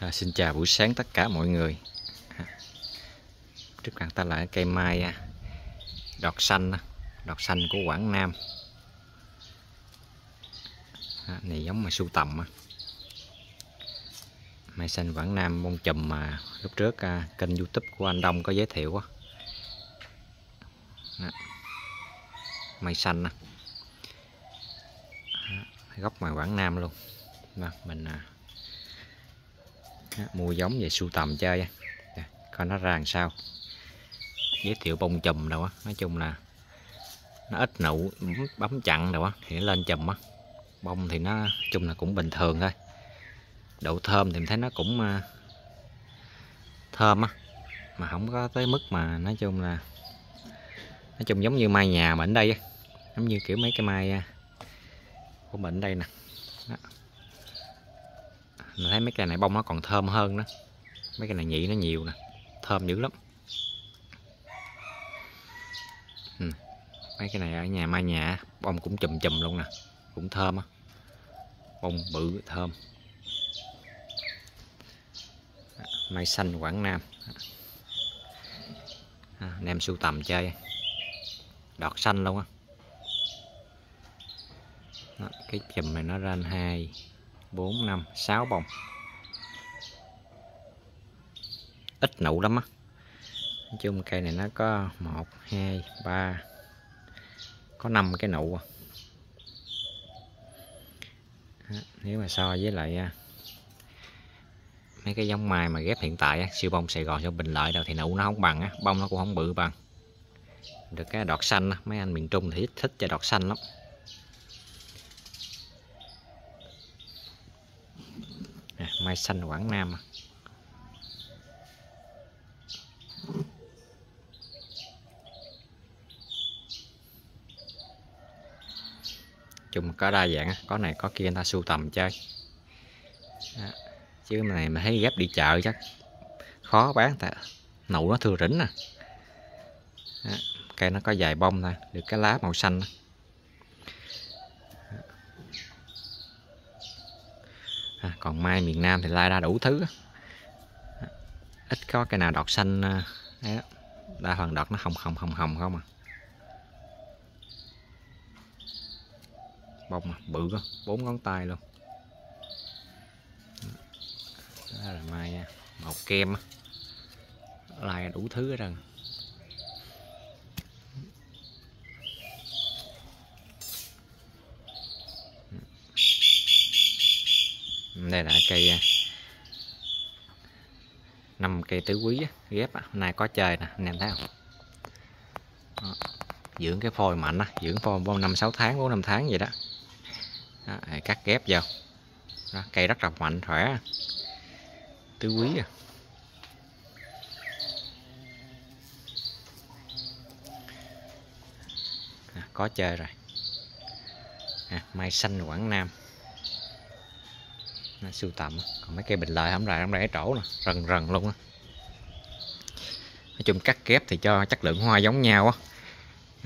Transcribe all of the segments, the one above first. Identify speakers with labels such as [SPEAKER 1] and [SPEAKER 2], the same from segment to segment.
[SPEAKER 1] À, xin chào buổi sáng tất cả mọi người. À, trước mặt ta là cây mai à, đọt xanh à, đọt xanh của Quảng Nam. À, này giống mà sưu tầm à. mai xanh Quảng Nam bông chùm mà lúc trước à, kênh YouTube của anh Đông có giới thiệu á. À, mai xanh à. À, gốc ngoài Quảng Nam luôn. Và mình à, mua giống về sưu tầm chơi coi nó ra làm sao. Giới thiệu bông chùm đâu á nói chung là nó ít nụ bấm, chặn đâu á thì nó lên chùm á. Bông thì nó chung là cũng bình thường thôi. Độ thơm thì mình thấy nó cũng à, thơm á mà không có tới mức mà nói chung là nói chung giống như mai nhà mình đây á giống như kiểu mấy cái mai à, của mình đây nè. Đó mình thấy mấy cây này bông nó còn thơm hơn đó. Mấy cây này nhị nó nhiều nè. Thơm dữ lắm. Ừ. mấy cái này ở nhà mai nhà bông cũng chùm chùm luôn nè. Cũng thơm á. Bông bự thơm. Mai xanh quảng nam. À, anh em sưu tầm chơi. Đọt xanh luôn á. Cái chùm này nó lên hai. 4 5 6 bông. Ít nụ lắm á. Nói chung cây này nó có 1 2 3 có 5 cái nụ à. Nếu mà so với lại à, mấy cái giống mai mà ghép hiện tại á, siêu bông Sài Gòn cho Bình Lợi đâu thì nụ nó không bằng á, bông nó cũng không bự bằng. Được cái đọt xanh á, mấy anh miền Trung thì thích, thích cho đọt xanh lắm. Mai xanh Quảng Nam. Chung có đa dạng có này có kia, người ta sưu tầm chơi. Đó. chứ này mà thấy ghép đi chợ chắc khó bán tại nụ nó thừa rỉnh à. nè cây nó có vài bông thôi, được cái lá màu xanh à, còn mai miền Nam thì lai ra đủ thứ. Ít có cái nào đọt xanh à, đó. đa phần đọt nó hồng hồng hồng hồng không à. Bông à, bự quá bốn ngón tay luôn. Đó là mai màu kem lai đủ thứ hết trơn. Đây là cây à, năm cây tứ quý ghép hôm nay có chơi nè anh em thấy không? Đó. dưỡng cái phôi mạnh á dưỡng phôi bao năm sáu tháng bốn năm tháng vậy đó, đó cắt ghép vào. Đó, cây rất là mạnh khỏe. Tứ quý à. À, có chơi rồi. À, mai xanh Quảng Nam nó sưu tầm còn mấy cây bình lợi không lại không để trổ nè. Rần rần luôn á. Nói chung cắt kép thì cho chất lượng hoa giống nhau á.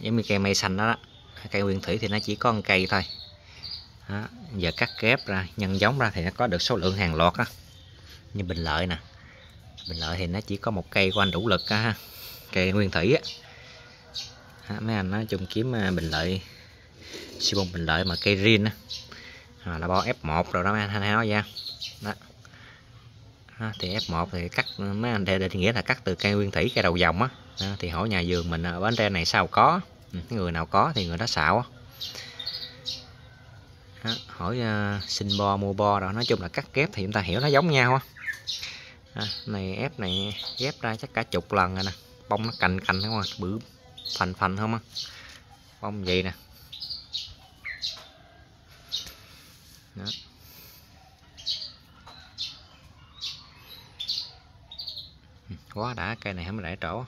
[SPEAKER 1] Giống như cây mây xanh đó, đó. Cây nguyên thủy thì nó chỉ có một cây thôi. Đó. giờ cắt kép ra nhân giống ra thì nó có được số lượng hàng loạt á. Như bình lợi nè. Bình lợi thì nó chỉ có một cây của anh đủ lực á cây nguyên thủy á. Mấy anh nói chung kiếm à, bình lợi siêu bông bình lợi mà cây riêng á à, là bo F1 rồi đó mấy anh hay nói ra đó. đó thì F1 thì cắt mấy anh đây thì nghĩa là cắt từ cây nguyên thủy cây đầu dòng á. Thì hỏi nhà vườn mình à, ở bến tre này sao có? Ừ, người nào có thì người đó xạo đó, hỏi uh, xin bo mua bo rồi nói chung là cắt ghép thì chúng ta hiểu nó giống nhau á. À, này ép này ghép ra chắc cả chục lần rồi nè. Bông nó cành cành không? À bự phành phành không á. Bông vậy nè. Đó. Ừ, quá đã cây này không lại trổ.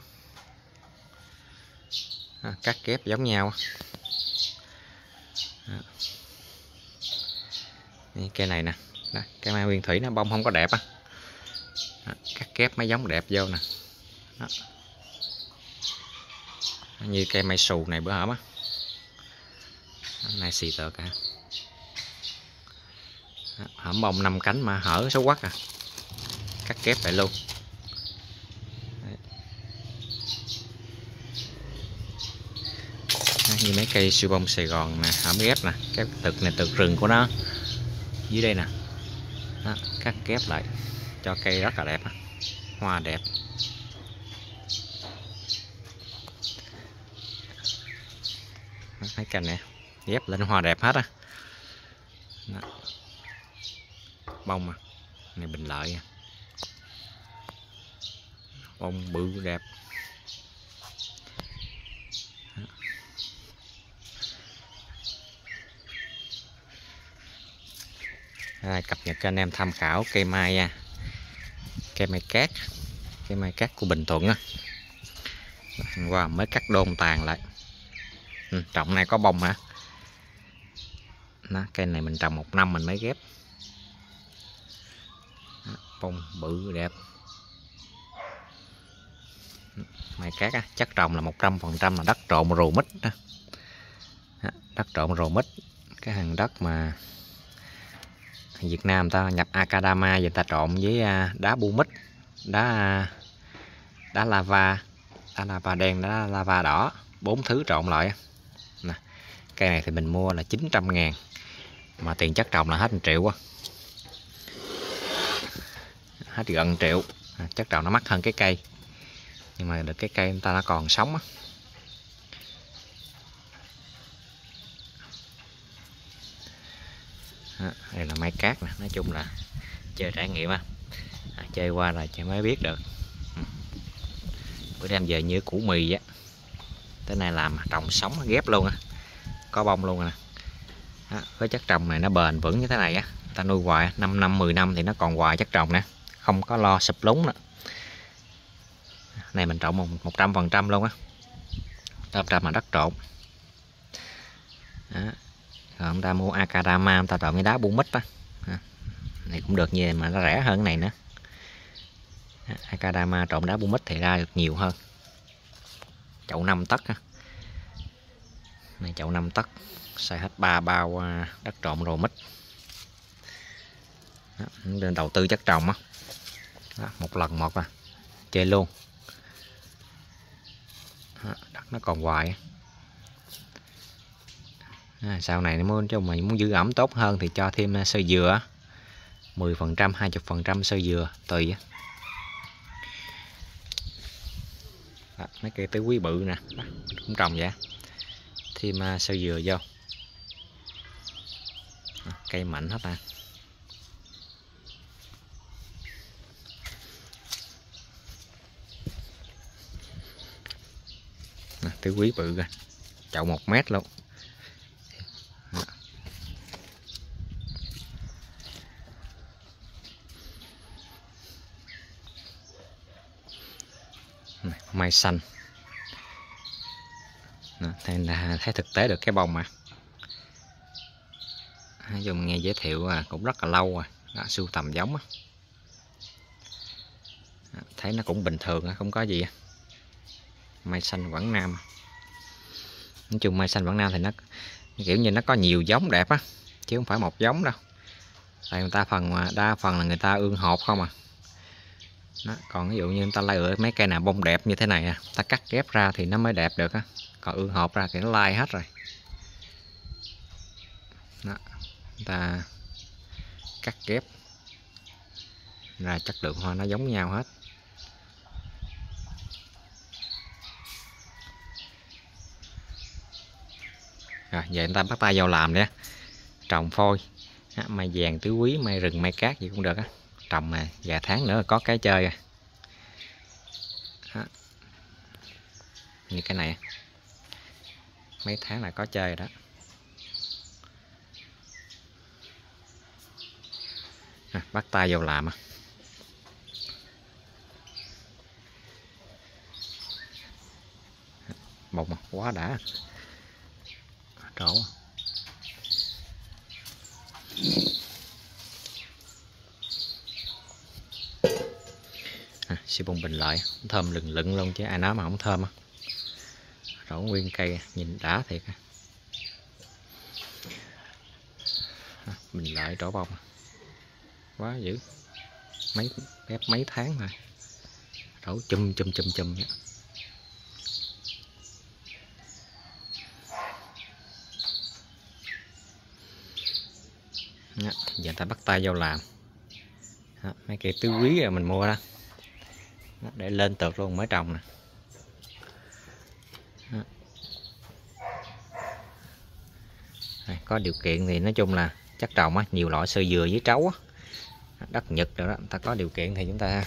[SPEAKER 1] À, cắt kép giống nhau. Đó. cây này nè. Đó, cây mai nguyên thủy nó bông không có đẹp á. Cắt kép mấy giống đẹp vô nè. Đó. như cây mai xù này bữa hổm á. Này xì tờ cả hẩm bông năm cánh mà hở xấu quắc à. Cắt kép lại luôn. Đấy. như mấy cây siêu bông Sài Gòn nè hãm ghép nè cái tực này tực rừng của nó. Dưới đây nè. Đó, cắt kép lại cho cây rất là đẹp hoa đẹp. Mấy cành nè ghép lên hoa đẹp hết á bông à. Này bình lợi à. bông bự đẹp à, cập nhật cho anh em tham khảo cây mai nha. Cây mai cát. Cây mai cát của Bình Thuận á. Qua mới cắt đôn tàn lại. Ừ, trọng này có bông hả? Đó, cây này mình trồng một năm mình mới ghép bông bự đẹp. Mai cát á, chất trồng là 100% là đất trộn rồ mít đó. đất trộn rồ mít. Cái hàng đất mà Việt Nam ta nhập Akadama về ta trộn với à, đá bu mít đá à, đá lava đá lava đen đá lava đỏ bốn thứ trộn lại nè cây này thì mình mua là 900 ngàn mà tiền chất trồng là hết 1 triệu quá hết gần triệu. À, chất trồng nó mắc hơn cái cây. Nhưng mà được cái cây người ta nó còn sống á. À, đây là máy cát nè. Nói chung là chơi trải nghiệm á. À, chơi qua là chơi mới biết được. Ừ. Bữa đem về như củ mì á. Tới nay làm trồng sống ghép luôn á. Có bông luôn nè. Đó, với chất trồng này nó bền vững như thế này á. Ta nuôi hoài 5 năm 10 năm thì nó còn hoài chất trồng nè không có lo sụp lúng nữa này mình trộn một trăm phần trăm luôn á. Trăm trăm là đất trộn. Đó. Rồi ông ta mua Akadama ông ta trộn cái đá bu mít á. Này cũng được như mà nó rẻ hơn cái này nữa. Akadama trộn đá bu mít thì ra được nhiều hơn. Chậu 5 tấc này chậu 5 tấc xài hết ba bao à, đất trộn rồi mít. Đó, đầu tư chất trồng á một lần một à chơi luôn. Đó, đất nó còn hoài à, sau này muốn cho mày muốn giữ ẩm tốt hơn thì cho thêm à, sơ dừa 10 phần trăm 20 phần trăm sơ dừa tùy đó, mấy cây tứ quý bự nè. Đó, cũng trồng vậy thêm à, sơ dừa vô. Cây mạnh hết à cây quý bự rồi chậu một mét luôn. Mai xanh. Đây là thấy thực tế được cái bông mà. À, Dùng nghe giới thiệu à, cũng rất là lâu rồi. Đó, sưu tầm giống thấy nó cũng bình thường không có gì mai xanh Quảng Nam nói chung mai xanh Quảng Nam thì nó kiểu như nó có nhiều giống đẹp á chứ không phải một giống đâu tại người ta phần đa phần là người ta ương hộp không à đó. còn ví dụ như người ta lai ở mấy cây nào bông đẹp như thế này à, ta cắt ghép ra thì nó mới đẹp được á còn ương hộp ra thì nó lai hết rồi đó. ta cắt ghép ra chất lượng hoa nó giống nhau hết rồi giờ người ta bắt tay vào làm đi trồng phôi. Mai vàng tứ quý mai rừng mai cát gì cũng được á. Trồng mà vài tháng nữa có cái chơi à. Như cái này mấy tháng là có chơi đó. À, bắt tay vào làm à. bông quá đã trổ à, xì bông bình lợi thơm lừng lựng luôn chứ ai nói mà không thơm á. Rổ nguyên cây nhìn đã thiệt à, bình lợi trổ bông. Quá dữ. Mấy bếp mấy tháng rồi. Rổ chùm chùm chùm chùm vậy. Đó, giờ ta bắt tay vô làm. Đó, mấy cây tứ quý rồi mình mua đó. đó để lên tược luôn mới trồng nè. Có điều kiện thì nói chung là chắc trồng á nhiều loại sơ dừa với trấu á. Đất nhật rồi đó ta có điều kiện thì chúng ta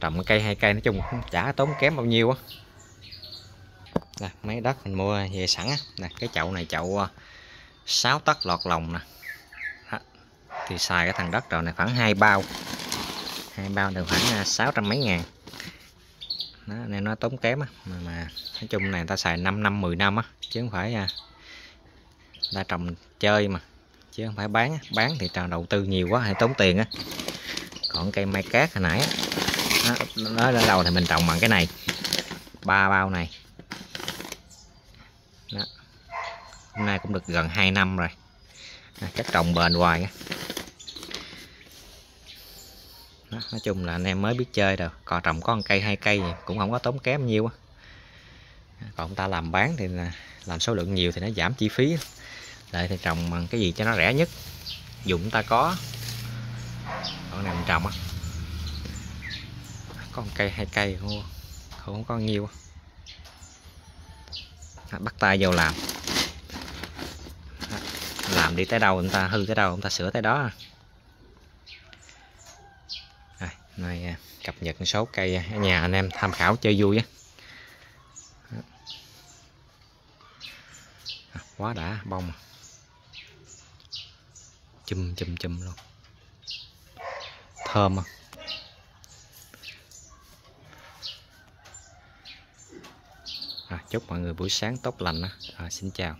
[SPEAKER 1] trồng cái cây hai cây nói chung cũng chả tốn kém bao nhiêu á. Nè mấy đất mình mua về sẵn á. Nè cái chậu này chậu à, 6 tấc lọt lòng nè thì xài cái thằng đất rồi này khoảng hai bao. Hai bao được khoảng à, sáu trăm mấy ngàn. Đó, nên nó tốn kém á mà, mà nói chung này ta xài 5 năm 10 năm á chứ không phải à, ta trồng chơi mà chứ không phải bán bán thì trồng đầu tư nhiều quá hay tốn tiền á. Còn cây mai cát hồi nãy á nói lên đầu thì mình trồng bằng cái này ba bao này. Đó. hôm nay cũng được gần 2 năm rồi. À, chắc trồng bền hoài á đó, nói chung là anh em mới biết chơi rồi còn trồng có một cây hai cây cũng không có tốn kém nhiêu còn ta làm bán thì là làm số lượng nhiều thì nó giảm chi phí lại thì trồng bằng cái gì cho nó rẻ nhất. Dụng ta có. Con này mình trồng á. Có một cây hai cây không không có nhiều bắt tay vô làm. Làm đi tới đâu người ta hư tới đâu người ta sửa tới đó à, này à, cập nhật một số cây à, ở nhà anh em tham khảo chơi vui á. À, quá đã bông. Chùm chùm chùm luôn. Thơm không à, chúc mọi người buổi sáng tốt lành à, xin chào.